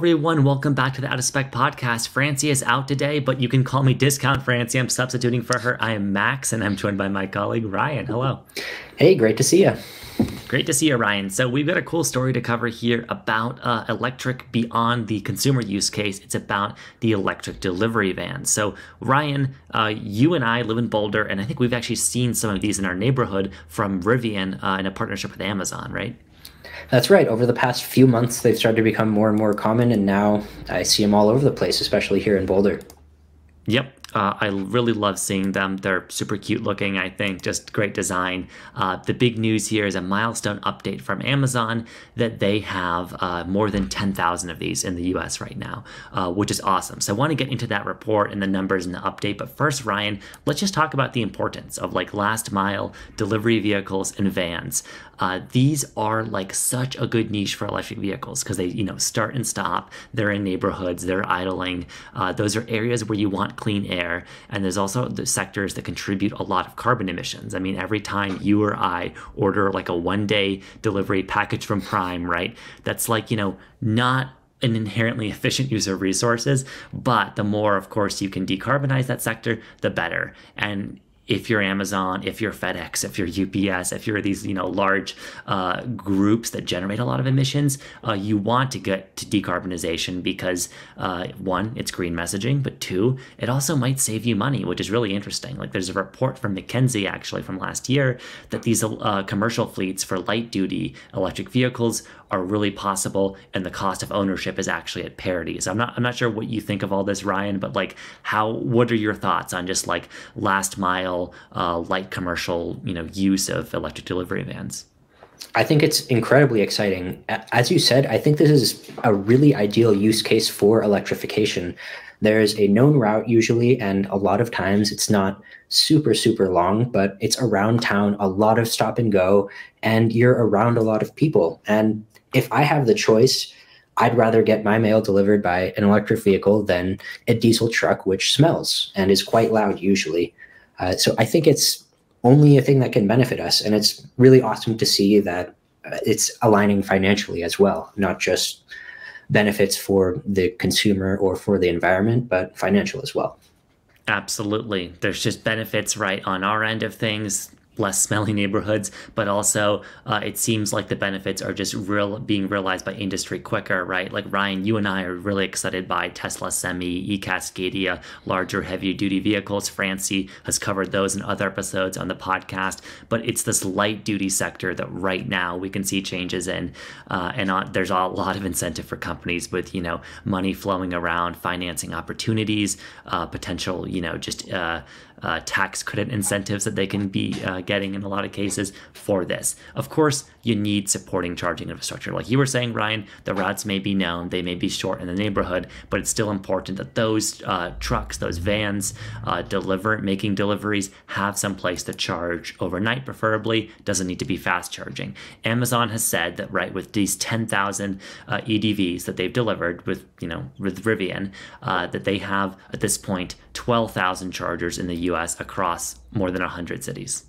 everyone. Welcome back to the Out of Spec podcast. Francie is out today, but you can call me Discount Francie. I'm substituting for her. I am Max, and I'm joined by my colleague Ryan. Hello. Hey, great to see you. Great to see you, Ryan. So we've got a cool story to cover here about uh, electric beyond the consumer use case. It's about the electric delivery van. So Ryan, uh, you and I live in Boulder, and I think we've actually seen some of these in our neighborhood from Rivian uh, in a partnership with Amazon, right? That's right. Over the past few months, they've started to become more and more common, and now I see them all over the place, especially here in Boulder. Yep, uh, I really love seeing them. They're super cute looking, I think, just great design. Uh, the big news here is a milestone update from Amazon that they have uh, more than 10,000 of these in the US right now, uh, which is awesome. So I want to get into that report and the numbers and the update. But first, Ryan, let's just talk about the importance of like last mile delivery vehicles and vans. Uh, these are like such a good niche for electric vehicles because they, you know, start and stop. They're in neighborhoods, they're idling. Uh, those are areas where you want clean air. And there's also the sectors that contribute a lot of carbon emissions. I mean, every time you or I order like a one day delivery package from Prime, right? That's like, you know, not an inherently efficient use of resources, but the more, of course, you can decarbonize that sector, the better. And if you're Amazon, if you're FedEx, if you're UPS, if you're these you know large uh, groups that generate a lot of emissions, uh, you want to get to decarbonization because uh, one, it's green messaging, but two, it also might save you money, which is really interesting. Like there's a report from McKinsey actually from last year that these uh, commercial fleets for light duty electric vehicles are really possible and the cost of ownership is actually at parity. So I'm not I'm not sure what you think of all this, Ryan, but like how what are your thoughts on just like last mile uh, light commercial you know use of electric delivery vans? I think it's incredibly exciting. As you said, I think this is a really ideal use case for electrification. There's a known route usually, and a lot of times it's not super, super long, but it's around town, a lot of stop and go, and you're around a lot of people. And if I have the choice, I'd rather get my mail delivered by an electric vehicle than a diesel truck, which smells and is quite loud usually. Uh, so I think it's only a thing that can benefit us. And it's really awesome to see that uh, it's aligning financially as well, not just benefits for the consumer or for the environment, but financial as well. Absolutely. There's just benefits right on our end of things less smelly neighborhoods, but also uh, it seems like the benefits are just real being realized by industry quicker, right? Like Ryan, you and I are really excited by Tesla Semi, e-Cascadia, larger heavy duty vehicles. Francie has covered those in other episodes on the podcast, but it's this light duty sector that right now we can see changes in, uh, and on, there's a lot of incentive for companies with you know money flowing around, financing opportunities, uh, potential you know just uh, tax credit incentives that they can be uh, getting in a lot of cases for this. Of course, you need supporting charging infrastructure. Like you were saying, Ryan, the routes may be known, they may be short in the neighborhood, but it's still important that those uh, trucks, those vans, uh, deliver making deliveries have some place to charge overnight, preferably. Doesn't need to be fast charging. Amazon has said that right with these 10,000 uh, EDVs that they've delivered with you know with Rivian, uh, that they have at this point 12,000 chargers in the U.S. across more than 100 cities.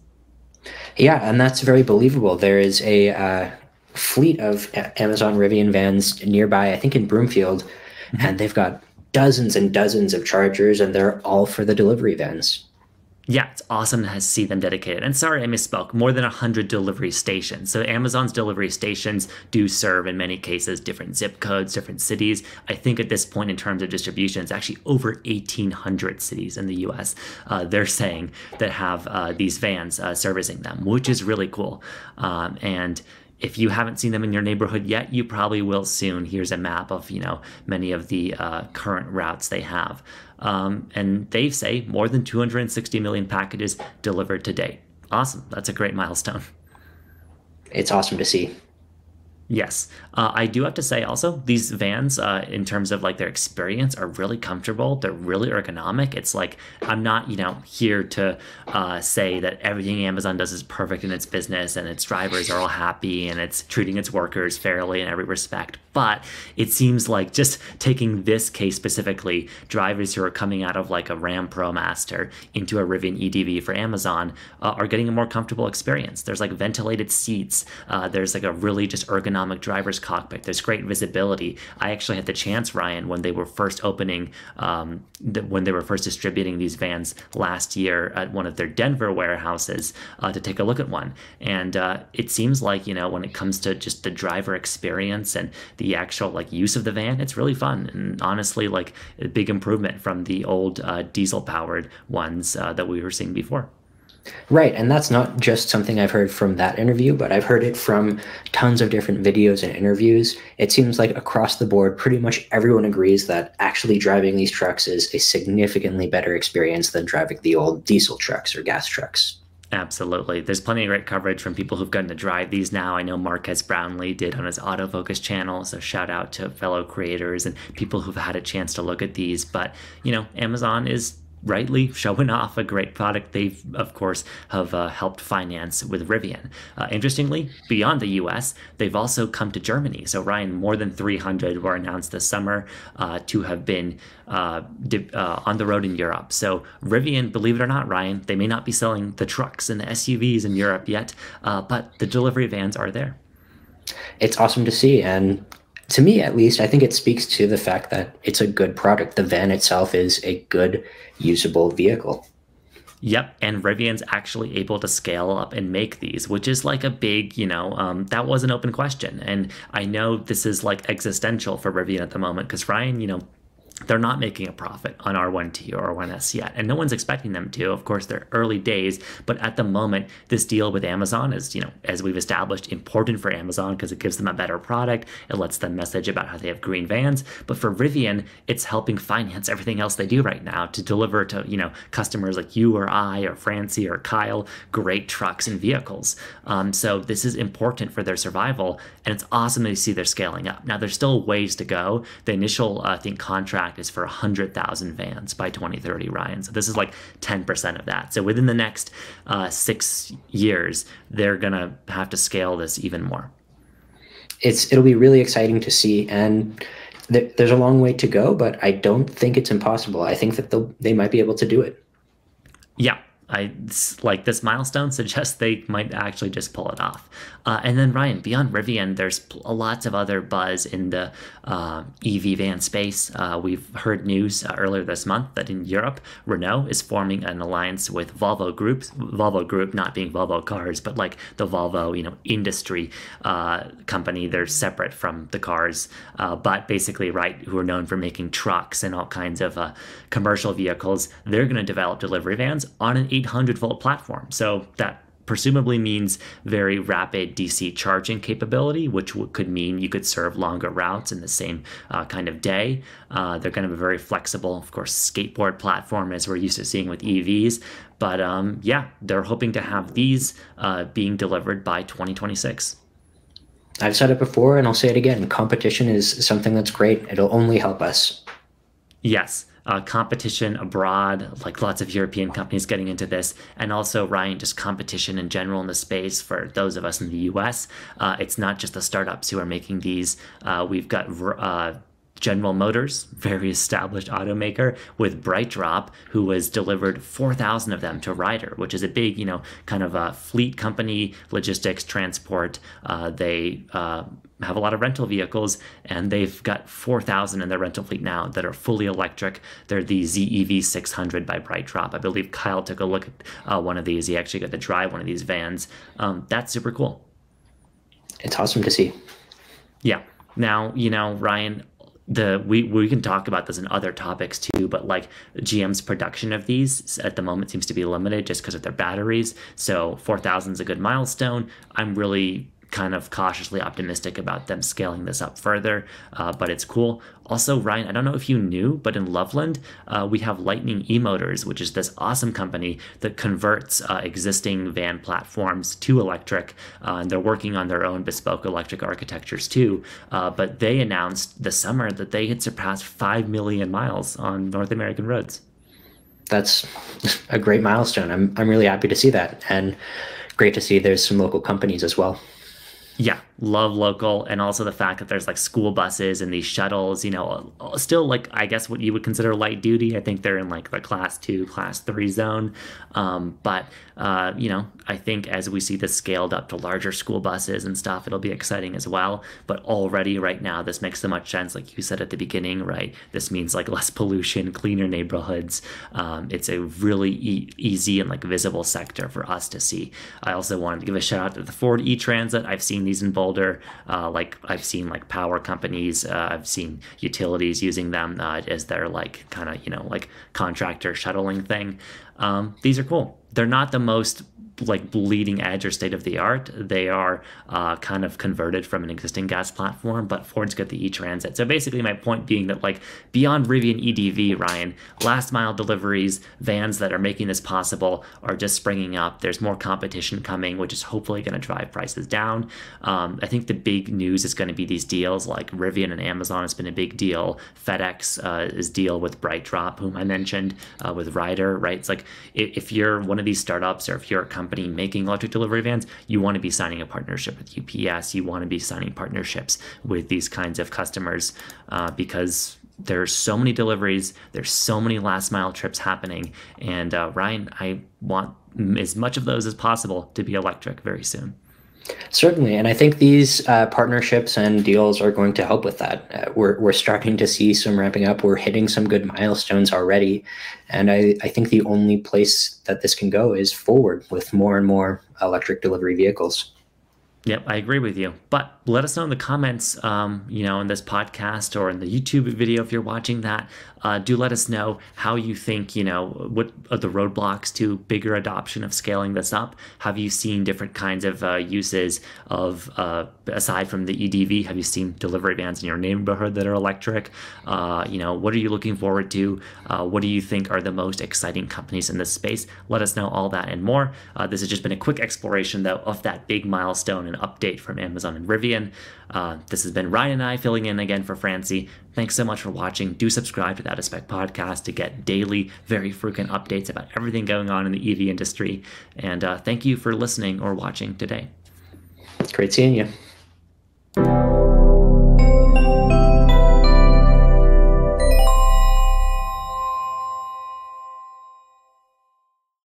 Yeah, and that's very believable. There is a uh, fleet of Amazon Rivian vans nearby, I think in Broomfield, mm-hmm. and they've got dozens and dozens of chargers, and they're all for the delivery vans yeah, it's awesome to see them dedicated. And sorry, I misspoke. More than 100 delivery stations. So Amazon's delivery stations do serve, in many cases, different zip codes, different cities. I think at this point, in terms of distribution, it's actually over 1,800 cities in the US uh, they're saying that have uh, these vans uh, servicing them, which is really cool. Um, and if you haven't seen them in your neighborhood yet, you probably will soon. Here's a map of you know many of the uh, current routes they have, um, and they say more than 260 million packages delivered to date. Awesome, that's a great milestone. It's awesome to see. Yes, uh, I do have to say also these vans, uh, in terms of like their experience, are really comfortable. They're really ergonomic. It's like I'm not, you know, here to uh, say that everything Amazon does is perfect in its business and its drivers are all happy and it's treating its workers fairly in every respect. But it seems like just taking this case specifically, drivers who are coming out of like a Ram ProMaster into a Rivian EDV for Amazon uh, are getting a more comfortable experience. There's like ventilated seats. Uh, there's like a really just ergonomic driver's cockpit. There's great visibility. I actually had the chance, Ryan, when they were first opening, um, the, when they were first distributing these vans last year at one of their Denver warehouses uh, to take a look at one. And uh, it seems like, you know, when it comes to just the driver experience and the actual like use of the van, it's really fun. And honestly, like a big improvement from the old uh, diesel powered ones uh, that we were seeing before. Right. And that's not just something I've heard from that interview, but I've heard it from tons of different videos and interviews. It seems like across the board, pretty much everyone agrees that actually driving these trucks is a significantly better experience than driving the old diesel trucks or gas trucks. Absolutely. There's plenty of great coverage from people who've gotten to drive these now. I know Marques Brownlee did on his autofocus channel. So shout out to fellow creators and people who've had a chance to look at these. But, you know, Amazon is rightly showing off a great product. They of course have uh, helped finance with rivian. Uh, interestingly beyond the us they've also come to germany. So ryan more than 300 were announced this summer uh, to have been uh, uh, on the road in europe. So rivian believe it or not ryan they may not be selling the trucks and the suvs in europe yet uh, but the delivery vans are there. It's awesome to see and to me at least, I think it speaks to the fact that it's a good product. The van itself is a good, usable vehicle. Yep, and Rivian's actually able to scale up and make these, which is like a big, you know, um, that was an open question. And I know this is like existential for Rivian at the moment because Ryan, you know, they're not making a profit on R1T or R1S yet, and no one's expecting them to. Of course, they're early days, but at the moment, this deal with Amazon is, you know, as we've established, important for Amazon because it gives them a better product. It lets them message about how they have green vans. But for Rivian, it's helping finance everything else they do right now to deliver to, you know, customers like you or I or Francie or Kyle great trucks and vehicles. Um, so this is important for their survival, and it's awesome to see they're scaling up. Now, there's still ways to go. The initial, uh, I think, contract is for 100,000 vans by 2030, Ryan. So this is like 10% of that. So within the next uh, six years, they're going to have to scale this even more. It's it'll be really exciting to see, and th- there's a long way to go, but I don't think it's impossible. I think that they they might be able to do it. Yeah, I like this milestone suggests they might actually just pull it off. Uh, and then Ryan, beyond Rivian, there's lots of other buzz in the uh, EV van space. Uh, we've heard news uh, earlier this month that in Europe, Renault is forming an alliance with Volvo Group. Volvo Group not being Volvo cars, but like the Volvo, you know, industry uh, company. They're separate from the cars, uh, but basically, right, who are known for making trucks and all kinds of commercial vehicles. They're going to develop delivery vans on an 800 volt platform. So that presumably means very rapid DC charging capability, which could mean you could serve longer routes in the same uh, kind of day. Uh, they're going to be very flexible, of course, skateboard platform as we're used to seeing with EVs. But um, yeah, they're hoping to have these uh, being delivered by 2026. I've said it before and I'll say it again. Competition is something that's great. It'll only help us. Yes uh, competition abroad, like lots of European companies getting into this, and also Ryan, just competition in general in the space for those of us in the U.S. Uh, it's not just the startups who are making these. Uh, we've got uh, General Motors, very established automaker, with BrightDrop, who has delivered 4,000 of them to Ryder, which is a big, you know, kind of a fleet company, logistics, transport. Uh, they uh, have a lot of rental vehicles, and they've got 4,000 in their rental fleet now that are fully electric. They're the Zevo 600 by BrightDrop. I believe Kyle took a look at uh, one of these. He actually got to drive one of these vans. Um, that's super cool. It's awesome to see. Yeah. Now, you know, Ryan, the we we can talk about this in other topics too but like gm's production of these at the moment seems to be limited just because of their batteries. So 4000 is a good milestone. I'm really kind of cautiously optimistic about them scaling this up further, uh, but it's cool. Also, Ryan, I don't know if you knew, but in Loveland, uh, we have Lightning eMotors, which is this awesome company that converts uh, existing van platforms to electric. Uh, and they're working on their own bespoke electric architectures too. Uh, but they announced this summer that they had surpassed 5 million miles on North American roads. That's a great milestone. I'm, I'm really happy to see that. And great to see there's some local companies as well. Yeah, love local, and also the fact that there's like school buses and these shuttles. You know, still like I guess what you would consider light duty. I think they're in like the class two, class three zone. Um, but uh, you know, I think as we see this scaled up to larger school buses and stuff, it'll be exciting as well. But already right now, this makes so much sense. Like you said at the beginning, right? This means like less pollution, cleaner neighborhoods. Um, it's a really e- easy and like visible sector for us to see. I also wanted to give a shout out to the Ford e-Transit. I've seen in Boulder. Uh, like I've seen like power companies. Uh, I've seen utilities using them uh, as their like kind of you know like contractor shuttling thing. Um, these are cool. They're not the most like bleeding edge or state of the art. They are uh, kind of converted from an existing gas platform, but Ford's got the e-transit. So basically, my point being that like beyond Rivian EDV, Ryan, last mile deliveries, vans that are making this possible are just springing up. There's more competition coming, which is hopefully going to drive prices down. Um, I think the big news is going to be these deals like Rivian and Amazon has been a big deal. FedEx uh, is deal with BrightDrop, whom I mentioned uh, with Ryder, right? It's like if you're one of these startups or if you're a company company making electric delivery vans, you want to be signing a partnership with UPS. You want to be signing partnerships with these kinds of customers uh, because there's so many deliveries, there's so many last mile trips happening, and uh, Ryan, I want as much of those as possible to be electric very soon. Certainly, and I think these uh, partnerships and deals are going to help with that. Uh, we're we're starting to see some ramping up. We're hitting some good milestones already, and I I think the only place that this can go is forward with more and more electric delivery vehicles. Yep, I agree with you. But let us know in the comments, um, you know, in this podcast or in the YouTube video if you're watching that. Uh, do let us know how you think, you know, what are the roadblocks to bigger adoption of scaling this up? Have you seen different kinds of uh, uses of, uh, aside from the EDV, have you seen delivery vans in your neighborhood that are electric? Uh, you know, what are you looking forward to? Uh, what do you think are the most exciting companies in this space? Let us know all that and more. Uh, this has just been a quick exploration, though, of that big milestone and update from Amazon and Rivian. Uh, this has been Ryan and I filling in again for Francie. Thanks so much for watching. Do subscribe to Out of Spec podcast to get daily, very frequent updates about everything going on in the EV industry. And uh, thank you for listening or watching today. It's great seeing you.